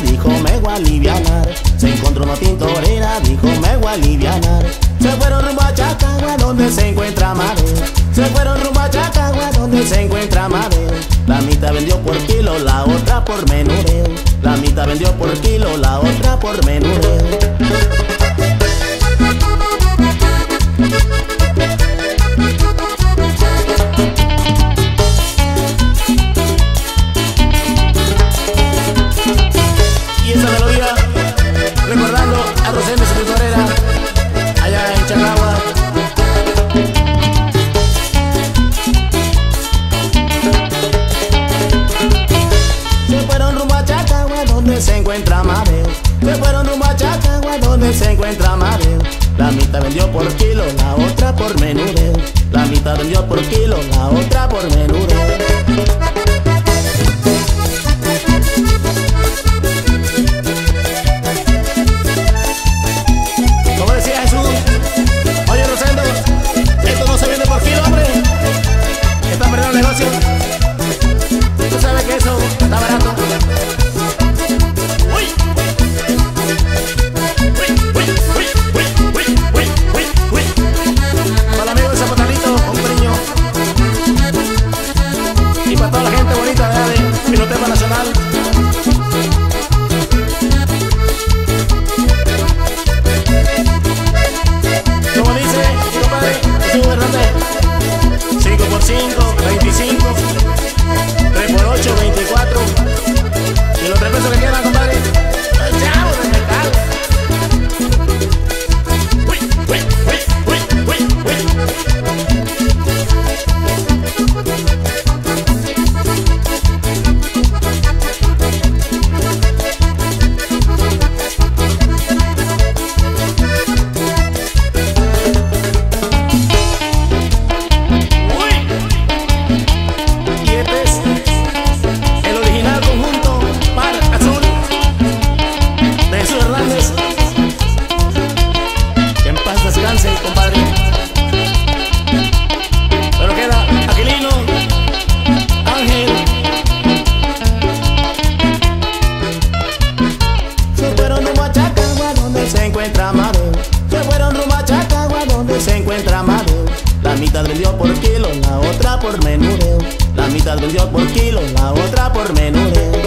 dijo me voy a alivianar. Se encontró una tintorera, dijo me voy a alivianar. Se fueron rumbo a Chacagua donde se encuentra Mareo. Se fueron rumbo a Chacagua donde se encuentra Mareo. La mitad vendió por kilo, la otra por menudeo. La mitad vendió por kilo, la otra por menudeo. Donde se encuentra Mareo. Se fueron rumbo a Chacagua donde se encuentra Mareo. La mitad vendió por kilo, la otra por menudeo. La mitad vendió por kilo, la otra por menudeo. Mitad vendió por kilo, la otra por menudeo. La mitad vendió por kilo, la otra por menudeo.